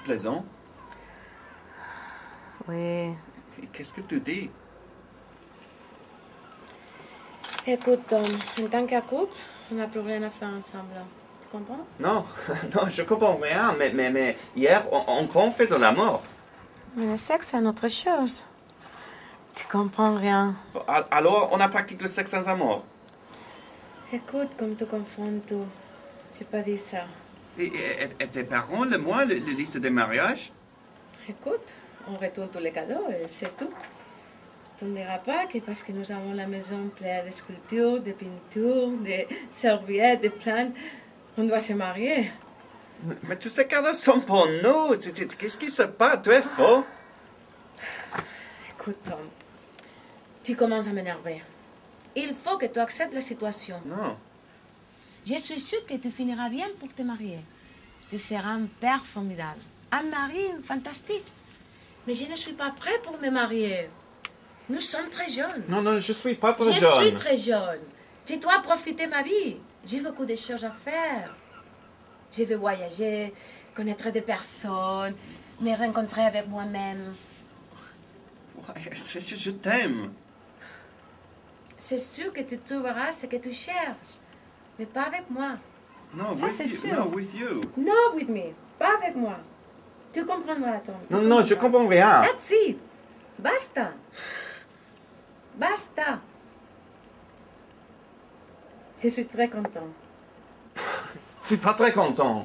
plaisant? Oui. Et Qu'est-ce que tu dis Écoute, Tom, en tant que couple, on n'a plus rien à faire ensemble. Tu comprends? Non, non, je comprends rien, mais, mais, mais hier, on, on confessait la mort. Mais le sexe, c'est une autre chose. Tu comprends rien. Al- Alors, on a pratiqué le sexe sans amour? Écoute, comme tu confonds tout. J'ai pas dit ça. Et, et- et tes parents, le mois, le liste des mariages? Écoute, on retourne tous les cadeaux et c'est tout. Tu ne diras pas que parce que nous avons la maison pleine de sculptures, de peintures, de serviettes, de plantes, on doit se marier. Mais tous ces cadeaux sont pour nous. Qu'est-ce qui se passe? Tu es faux Écoute, Tom, tu commences à m'énerver. Il faut que tu acceptes la situation. Non. Je suis sûre que tu finiras bien pour te marier. Tu seras un père formidable, un mari fantastique. Mais je ne suis pas prêt pour me marier. Nous sommes très jeunes. Non, non, je suis pas je suis très jeune. Je dois profiter de ma vie. J'ai beaucoup de choses à faire. Je veux voyager, connaître des personnes, me rencontrer avec moi-même. Ouais, je t'aime. C'est sûr que tu trouveras ce que tu cherches, mais pas avec moi. Non, Ça, with c'est you. sûr. No, with you. No with me, pas avec moi. Tu comprendras, Tom. tu Non, non, je comprends rien. That's it. Basta. Basta. Je suis très content. Je suis pas très content.